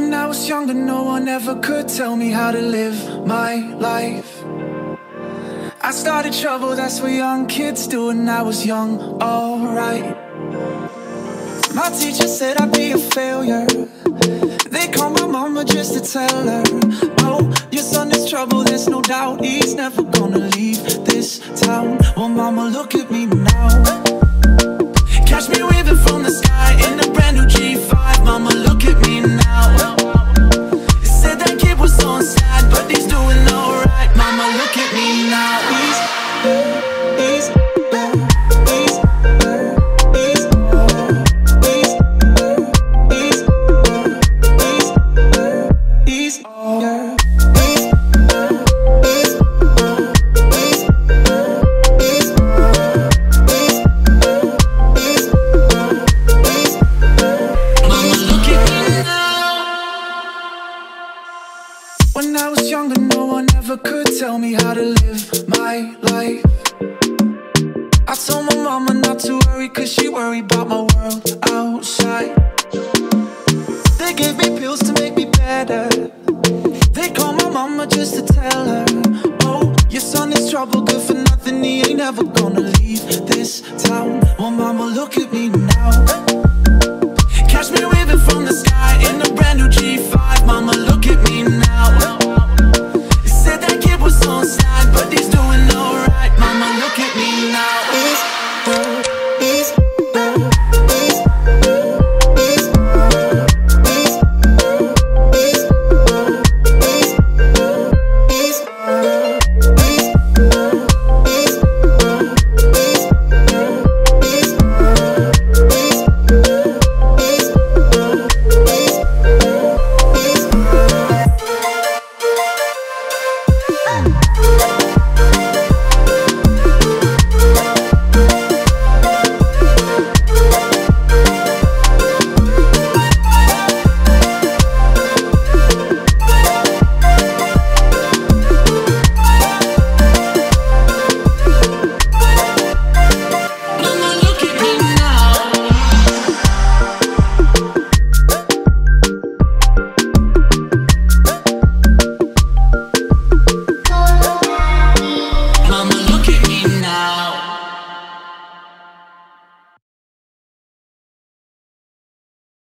When I was younger, no one ever could tell me how to live my life. I started trouble, that's what young kids do when I was young, alright. My teacher said I'd be a failure. They called my mama just to tell her, Oh, your son is trouble, there's no doubt he's never gonna leave this town. Well, mama, look at me now. When I was younger, no one ever could tell me how to live my life. I told my mama not to worry, cause she worried about my world outside. They gave me pills to make me better. They called my mama just to tell her, Oh, your son is trouble, good for nothing, he ain't never gonna leave this town. Well, mama, look at me now.